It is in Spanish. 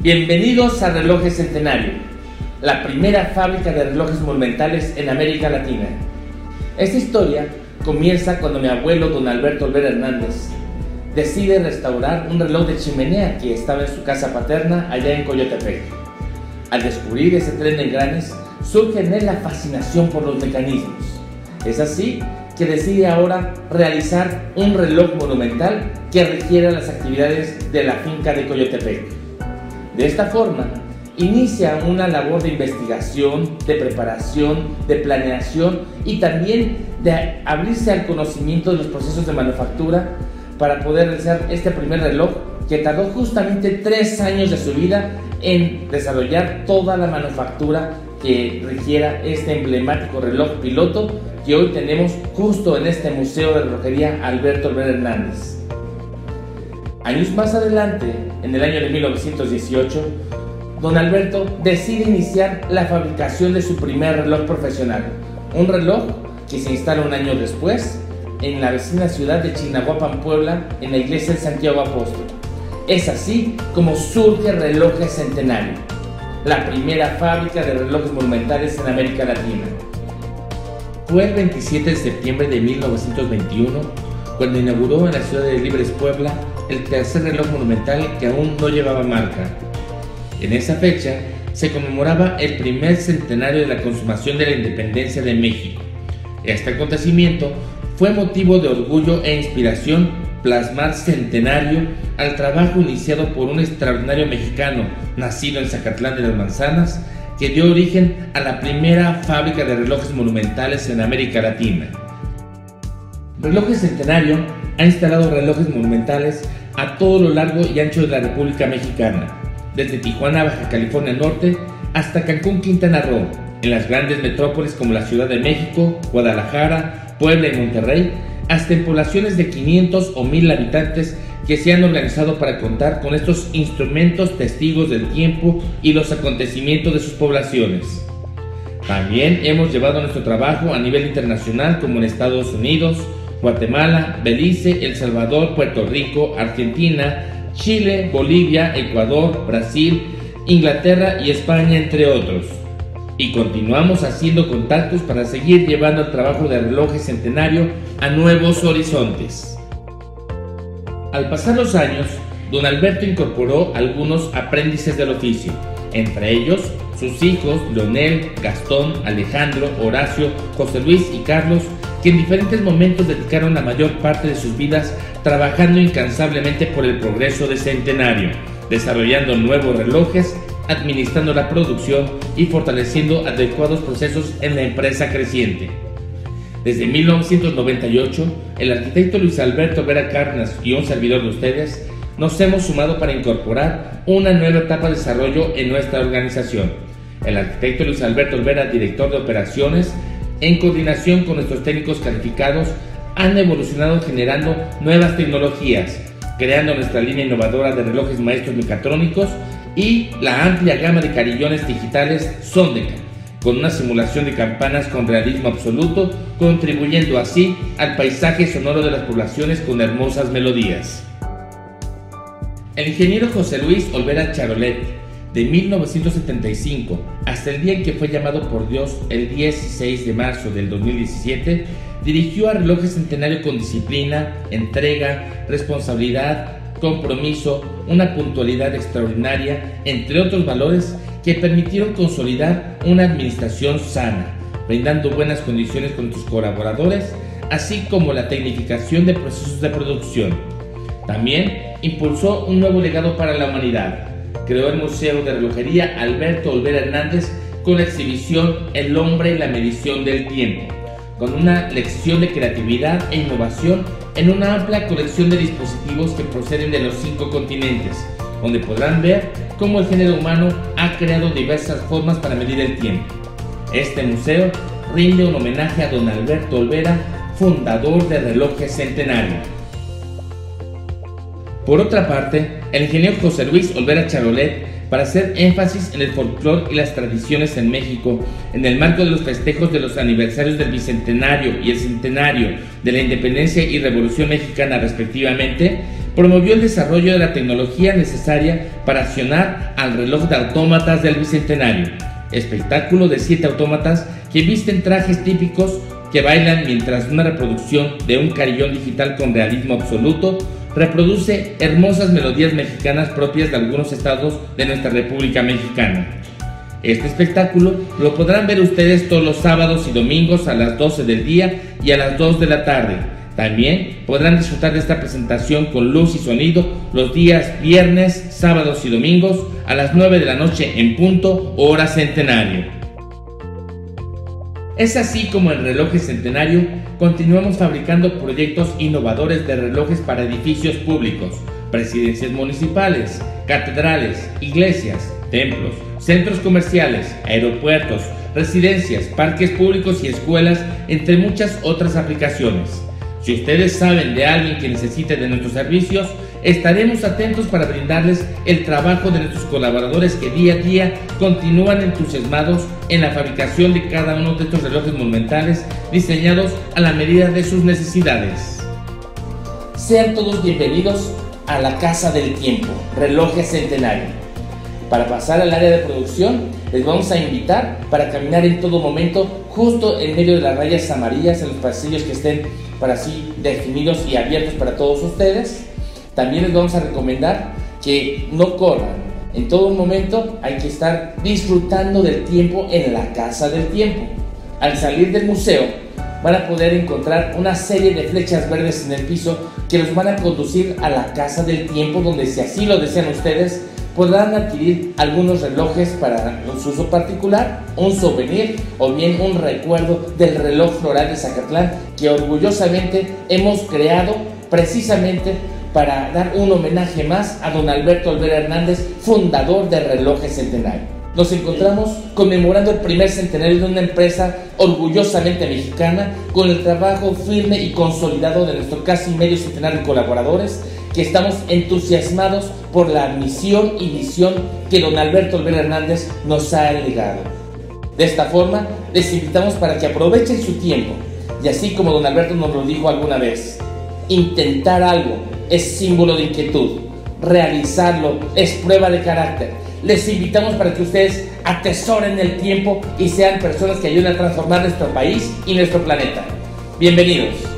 Bienvenidos a Relojes Centenario, la primera fábrica de relojes monumentales en América Latina. Esta historia comienza cuando mi abuelo, don Alberto Olvera Hernández, decide restaurar un reloj de chimenea que estaba en su casa paterna allá en Coyotepec. Al descubrir ese tren de engranes, surge en él la fascinación por los mecanismos. Es así que decide ahora realizar un reloj monumental que requiera las actividades de la finca de Coyotepec. De esta forma, inicia una labor de investigación, de preparación, de planeación y también de abrirse al conocimiento de los procesos de manufactura para poder realizar este primer reloj que tardó justamente tres años de su vida en desarrollar toda la manufactura que requiera este emblemático reloj piloto que hoy tenemos justo en este Museo de Relojería Alberto Hernández. Años más adelante, en el año de 1918, don Alberto decide iniciar la fabricación de su primer reloj profesional, un reloj que se instala un año después en la vecina ciudad de Chignahuapan, Puebla, en la iglesia de Santiago Apóstol. Es así como surge Relojes Centenario, la primera fábrica de relojes monumentales en América Latina. Fue el 27 de septiembre de 1921 cuando inauguró en la ciudad de Libres, Puebla, el tercer reloj monumental que aún no llevaba marca. En esa fecha se conmemoraba el primer centenario de la consumación de la independencia de México. Este acontecimiento fue motivo de orgullo e inspiración plasmar centenario al trabajo iniciado por un extraordinario mexicano nacido en Zacatlán de las Manzanas que dio origen a la primera fábrica de relojes monumentales en América Latina. Relojes Centenario ha instalado relojes monumentales a todo lo largo y ancho de la República Mexicana, desde Tijuana, Baja California Norte, hasta Cancún, Quintana Roo, en las grandes metrópolis como la Ciudad de México, Guadalajara, Puebla y Monterrey, hasta en poblaciones de 500 o 1000 habitantes que se han organizado para contar con estos instrumentos testigos del tiempo y los acontecimientos de sus poblaciones. También hemos llevado nuestro trabajo a nivel internacional como en Estados Unidos, Guatemala, Belice, El Salvador, Puerto Rico, Argentina, Chile, Bolivia, Ecuador, Brasil, Inglaterra y España, entre otros. Y continuamos haciendo contactos para seguir llevando el trabajo de relojes centenario a nuevos horizontes. Al pasar los años, don Alberto incorporó algunos aprendices del oficio, entre ellos sus hijos Leonel, Gastón, Alejandro, Horacio, José Luis y Carlos, que en diferentes momentos dedicaron la mayor parte de sus vidas trabajando incansablemente por el progreso de Centenario, desarrollando nuevos relojes, administrando la producción y fortaleciendo adecuados procesos en la empresa creciente. Desde 1998, el arquitecto Luis Alberto Vera Carnas y un servidor de ustedes nos hemos sumado para incorporar una nueva etapa de desarrollo en nuestra organización. El arquitecto Luis Alberto Vera, director de operaciones, en coordinación con nuestros técnicos calificados, han evolucionado generando nuevas tecnologías, creando nuestra línea innovadora de relojes maestros mecatrónicos y la amplia gama de carillones digitales Sondeca, con una simulación de campanas con realismo absoluto, contribuyendo así al paisaje sonoro de las poblaciones con hermosas melodías. El ingeniero José Luis Olvera Charolet de 1975 hasta el día en que fue llamado por Dios el 16 de marzo del 2017, dirigió a Relojes Centenario con disciplina, entrega, responsabilidad, compromiso, una puntualidad extraordinaria, entre otros valores que permitieron consolidar una administración sana, brindando buenas condiciones con sus colaboradores, así como la tecnificación de procesos de producción. También impulsó un nuevo legado para la humanidad, creó el Museo de Relojería Alberto Olvera Hernández con la exhibición El hombre y la medición del tiempo, con una lección de creatividad e innovación en una amplia colección de dispositivos que proceden de los cinco continentes, donde podrán ver cómo el género humano ha creado diversas formas para medir el tiempo. Este museo rinde un homenaje a don Alberto Olvera, fundador de Relojes Centenario. Por otra parte, el ingeniero José Luis Olvera Charolet para hacer énfasis en el folclore y las tradiciones en México, en el marco de los festejos de los aniversarios del Bicentenario y el Centenario de la Independencia y Revolución Mexicana respectivamente, promovió el desarrollo de la tecnología necesaria para accionar al reloj de autómatas del Bicentenario, espectáculo de siete autómatas que visten trajes típicos que bailan mientras una reproducción de un carillón digital con realismo absoluto reproduce hermosas melodías mexicanas propias de algunos estados de nuestra República Mexicana. Este espectáculo lo podrán ver ustedes todos los sábados y domingos a las 12 del día y a las 2 de la tarde. También podrán disfrutar de esta presentación con luz y sonido los días viernes, sábados y domingos a las 9 de la noche en punto hora centenario. Es así como en Relojes Centenario continuamos fabricando proyectos innovadores de relojes para edificios públicos, presidencias municipales, catedrales, iglesias, templos, centros comerciales, aeropuertos, residencias, parques públicos y escuelas, entre muchas otras aplicaciones. Si ustedes saben de alguien que necesite de nuestros servicios, estaremos atentos para brindarles el trabajo de nuestros colaboradores que día a día continúan entusiasmados en la fabricación de cada uno de estos relojes monumentales diseñados a la medida de sus necesidades. Sean todos bienvenidos a la Casa del Tiempo, Relojes Centenario. Para pasar al área de producción, les vamos a invitar para caminar en todo momento justo en medio de las rayas amarillas en los pasillos que estén para así definidos y abiertos para todos ustedes. También les vamos a recomendar que no corran. En todo momento hay que estar disfrutando del tiempo en la casa del tiempo. Al salir del museo van a poder encontrar una serie de flechas verdes en el piso que los van a conducir a la casa del tiempo donde si así lo desean ustedes podrán adquirir algunos relojes para su uso particular, un souvenir o bien un recuerdo del reloj floral de Zacatlán que orgullosamente hemos creado precisamente para dar un homenaje más a don Alberto Olvera Hernández, fundador de Relojes Centenario. Nos encontramos conmemorando el primer centenario de una empresa orgullosamente mexicana con el trabajo firme y consolidado de nuestro casi medio centenario de colaboradores que estamos entusiasmados por la misión y visión que don Alberto Olvera Hernández nos ha legado. De esta forma, les invitamos para que aprovechen su tiempo y así como don Alberto nos lo dijo alguna vez, intentar algo es símbolo de inquietud, realizarlo es prueba de carácter. Les invitamos para que ustedes atesoren el tiempo y sean personas que ayuden a transformar nuestro país y nuestro planeta. Bienvenidos.